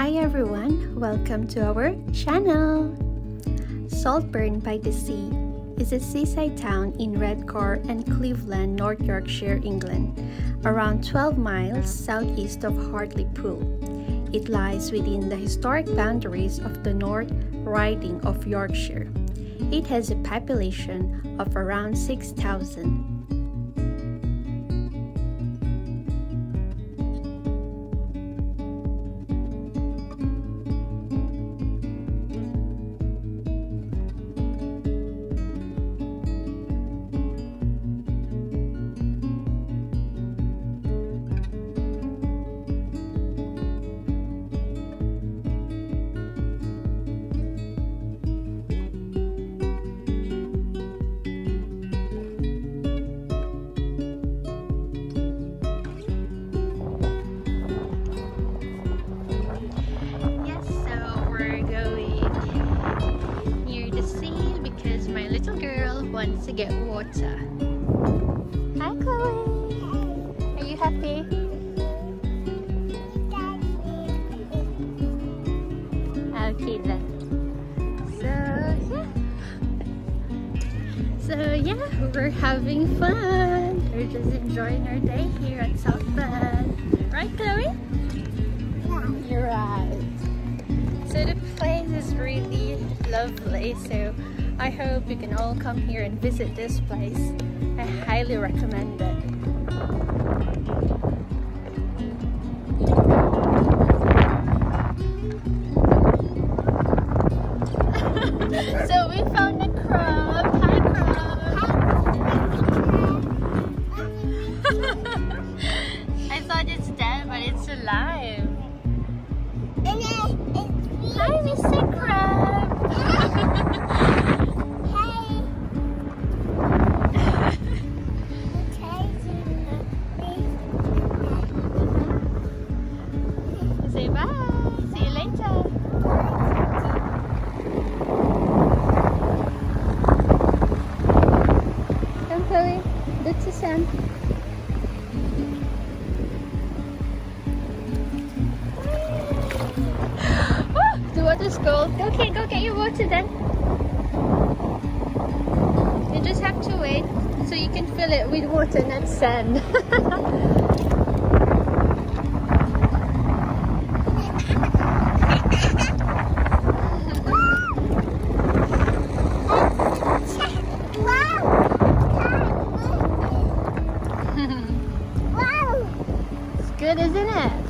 Hi everyone, welcome to our channel. Saltburn by the Sea is a seaside town in Redcar and Cleveland, North Yorkshire, England, around 12 miles southeast of Hartlepool. It lies within the historic boundaries of the North Riding of Yorkshire. It has a population of around 6,000. Wants to get water. Hi, Chloe. Are you happy? Okay then. So yeah. So yeah, we're having fun. We're just enjoying our day here at South Bend. Right, Chloe? You're right. So the place is really lovely. So I hope you can all come here and visit this place. I highly recommend it. so we found The water's cold. Okay, go get your water then. You just have to wait so you can fill it with water, and not sand. it's good, isn't it?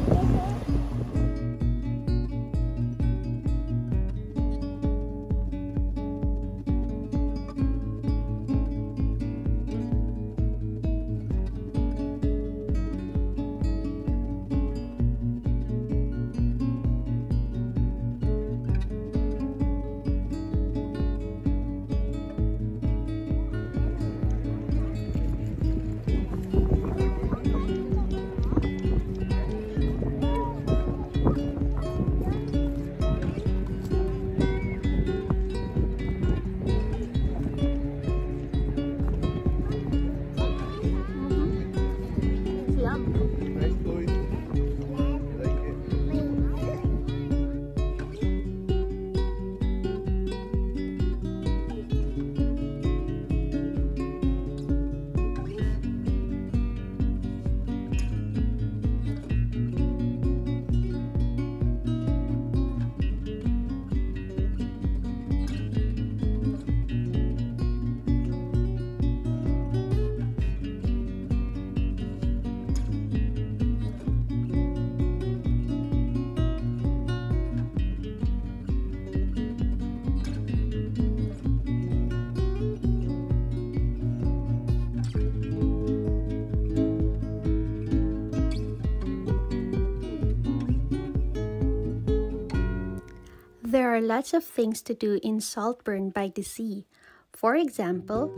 Are lots of things to do in Saltburn by the Sea. For example,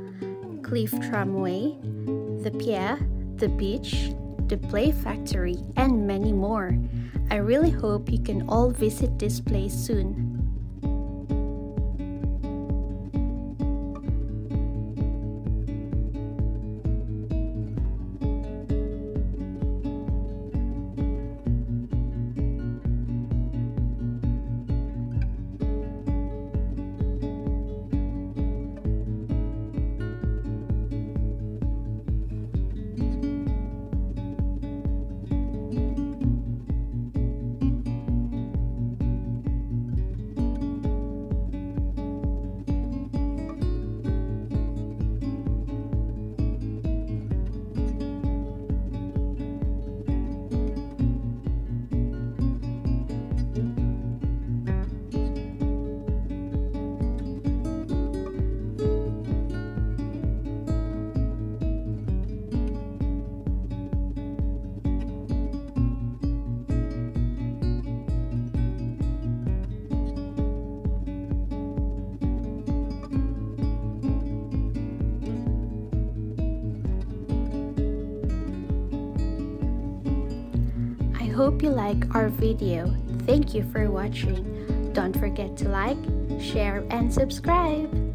Cliff Tramway, the pier, the beach, the play factory, and many more. I really hope you can all visit this place soon. Hope you like our video. Thank you for watching. Don't forget to like, share, and subscribe.